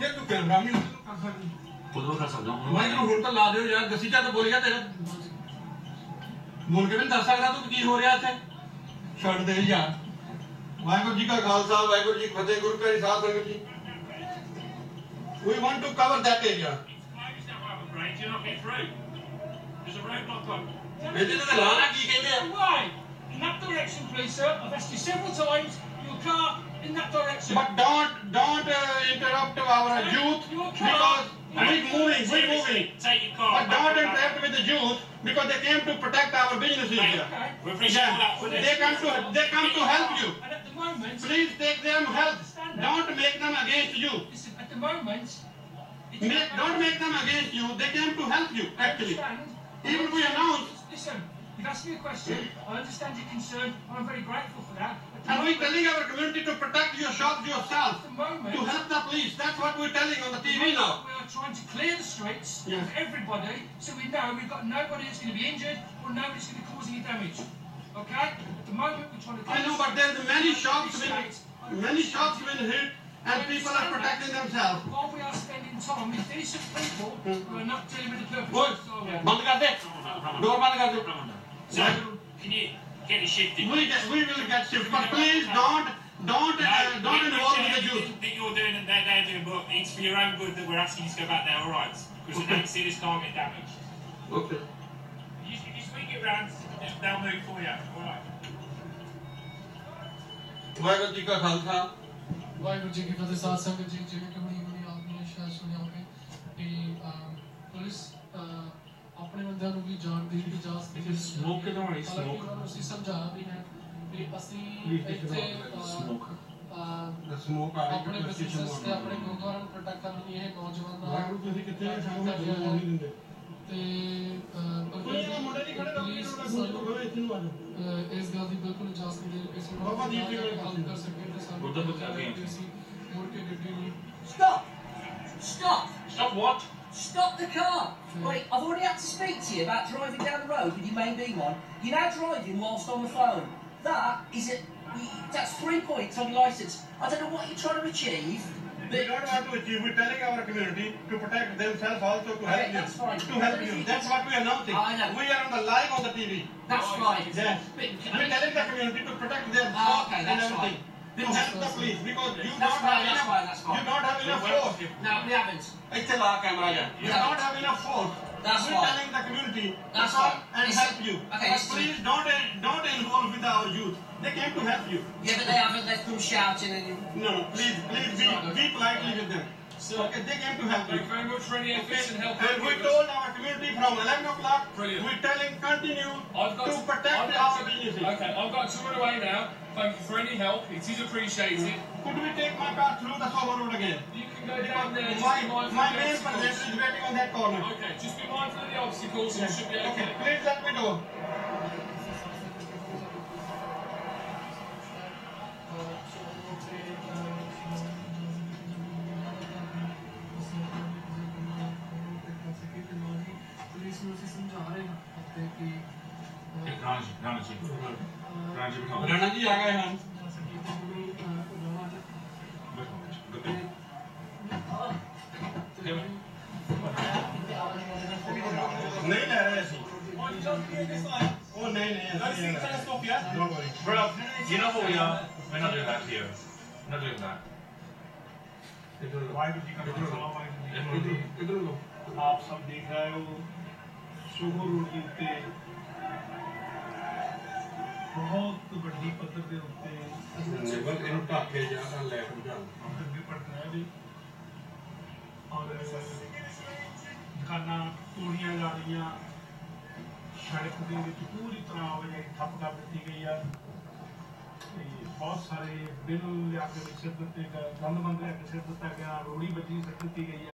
ਜੇ ਤੂੰ ਕੈਮਰਾ ਨਹੀਂ ਕਰ ਸਕਦੀ ਉਦੋਂ ਕਰ ਸਕਦਾ ਹਾਂ ਮੈਂ ਕਿਹਾ ਹੁਣ ਤਾਂ ਲਾ ਦਿਓ ਯਾਰ ਦਸੀ ਚਾ ਤਾਂ ਬੋਲ ਗਿਆ ਤੇਰਾ ਬੋਲ ਕੇ ਵੀ ਨੀ ਦੱਸ ਸਕਦਾ ਤੂੰ ਕੀ ਹੋ ਰਿਹਾ ਇੱਥੇ ਛੱਡ ਦੇ ਯਾਰ ਵਾਹਿਗੁਰੂ ਜੀ ਕਾ ਖਾਲਸਾ ਵਾਹਿਗੁਰੂ ਜੀ ਕੀ ਫਤਿਹ ਗੁਰੂ ਪਿਆਰੀ ਸਾਧ ਸੰਗਤ ਜੀ we want to cover that area You're not getting through. There's a roadblock on. ਇਹਦੇ ਤੇ ਲਾਣਾ ਕੀ ਕਹਿੰਦੇ ਆ Why? In that direction, please, sir. I've asked you several times. Your car in that direction. but don't don't uh, interrupt our youth because we're moving we're moving Take your car. but don't interrupt with the youth because they came to protect our businesses here Okay. We appreciate all that. yeah. they come to they come to help you And at the moment, Please take them help. Don't make them against you. listen, at the moment, Make, don't make them against you. They came to help you, actually. Even we announce, Listen, You've asked me a question. I understand your concern, and I'm very grateful for that. Are we telling our community to protect your shop yourself? At the moment, to help the police. That's what we're telling on the TV now. We are trying to clear the streets yes. of everybody, so we know we've got nobody that's going to be injured or nobody's going to cause any damage. Okay? At the moment, we're trying to. I know, but there's many shops been many shops been hit and people are protecting themselves. While we are spending time with decent people who are not dealing with the purpose. Good. Band kar. Door band. So, can you get it shifted? we get, we will get shift but please don't don't uh, don't involve with the youth That you're doing and they're, they're doing, but it's for your own good that we're asking you to go back there, alright? Because we don't see this car get damaged. okay You, you just swing it round, they'll move for you, alright? Waheguru ji ਕਾ ਖਾਲਸਾ ਵਾਹਿਗੁਰੂ ਜੀ ਕੀ ਫਤਿਹ ਸਾਧ ਸੰਗਤ ਜੀ ਜਿਵੇਂ ਕਿ ਬੜੀ ਬੜੀ ਆਪਨੇ ਸ਼ਾਇਦ ਸੁਣਿਆ ਹੋਵੇ ਕਿ ਅਮ, ਪੁਲਿਸ ਅੰਦਰ ਨੂੰ ਵੀ ਜਾਣ ਦੀ ਇਜਾਜ਼ਤ ਨਹੀਂ ਸਮੋਕ ਕਿਦਾਂ ਹੈ ਸਮੋਕ ਨੂੰ ਅਸੀਂ ਸਮਝਾਇਆ ਵੀ ਹੈ ਕਿ ਅਸੀਂ ਇੱਥੇ ਸਮੋਕ ਦਾ ਸਮੋਕ ਆ ਰਿਹਾ ਹੈ ਕਿ ਸਮੋਕ ਆਪਣੇ ਗੁਰਦੁਆਰਾ ਨੂੰ। ਪ੍ਰੋਟੈਕਟ ਕਰਨ ਲਈ ਇਹ ਨੌਜਵਾਨਾਂ ਵਾਹਿਗੁਰੂ ਤੁਸੀਂ ਕਿੱਥੇ ਹੈ ਸਾਨੂੰ ਜਲਦੀ ਨਹੀਂ ਦਿੰਦੇ। ਤੇ ਇਸ ਗੱਲ ਦੀ ਬਿਲਕੁਲ ਇਜਾਜ਼ਤ ਨਹੀਂ ਦੇ ਕਿਸੇ ਨੂੰ ਬਾਬਾ ਦੀਪ ਜੀ ਗੱਲ ਕਰ ਸਕਦੇ ਤੇ ਸਾਨੂੰ ਗੁਰਦੁਆਰਾ ਬਚਾ ਕੇ ਮੁੜ ਕੇ ਗੱਡੀ ਨੂੰ stop stop stop what Stop the car! Wait, I've already had to speak to you about driving down the road with your main beam on. You're now driving whilst on the phone. That is it. that's three points on your license. I don't know what you're trying to achieve, We but don't want to achieve. We're telling our community to protect themselves also to help Okay, you. that's fine. To help you. That's what we're announcing. I know. We are on the live on the TV. that's fine. Yes. But, We're telling the community to protect their Ah, thoughts okay, and that's everything. fine. Then help the police because you don't have enough. You don't have enough force. Now happens. It's a law, camera. You don't have enough force. That's We're why. telling the community that's to come and it's, help you. Okay, but please don't don't involve with our youth. They came to help you. Yeah, but they haven't left them shouting and you. No, please, please be, be politely with them. Okay, they came to help you. Thank you very much for any efforts and help. and we told our community from 11 o'clock, Brilliant. we're telling continue I've got to I've protect got our community. Okay, I've got to run away now. Thank you for any help. It is appreciated. Could we take my car through the Soho Road again? You can go down there. Just My, be mindful my the main is waiting on that corner. Okay, just be mindful of the obstacles and you should be Okay, okay. please let me know. Rana ji Rana ji बिठाओ Rana ji आ गए हम नहीं ले रहे ऐसी Oh, no, no, no. Let's see, can I stop here? Don't worry. Bro, you know what we are? We're not doing that here. We're not doing that. Why would you come to Salaam? आप सब देख रहे हो सुबह road के ਬਹੁਤ ਵੱਡੀ ਪੱਧਰ ਦੇ ਉੱਤੇ ਇਹਨੂੰ ਢੱਕ ਜਾ ਲੈ ਕੇ ਜਾ ਅੱਗੇ ਪੜਨਾ ਹੈ ਵੀ। ਔਰ ਦੁਕਾਨਾਂ ਤੋੜੀਆਂ ਜਾ ਰਹੀਆਂ। ਸੜਕ ਦੇ ਵਿੱਚ ਪੂਰੀ ਤਰ੍ਹਾਂ ਆਵਾਜਾਈ ਠੱਪ ਕਰ ਦਿੱਤੀ ਗਈ ਆ। ਤੇ ਬਹੁਤ ਸਾਰੇ ਬਿੱਲ ਲਿਆ ਕੇ ਸਿਰ ਦਿੱਤੇ ਗਏ ਗੰਦ ਬੰਦ ਲਿਆ ਕੇ ਸਿਰ ਦਿੱਤਾ ਗਿਆ ਰੋੜੀ ਬੱਜੀ ਸਿਰ ਦਿੱਤੀ ਗਈ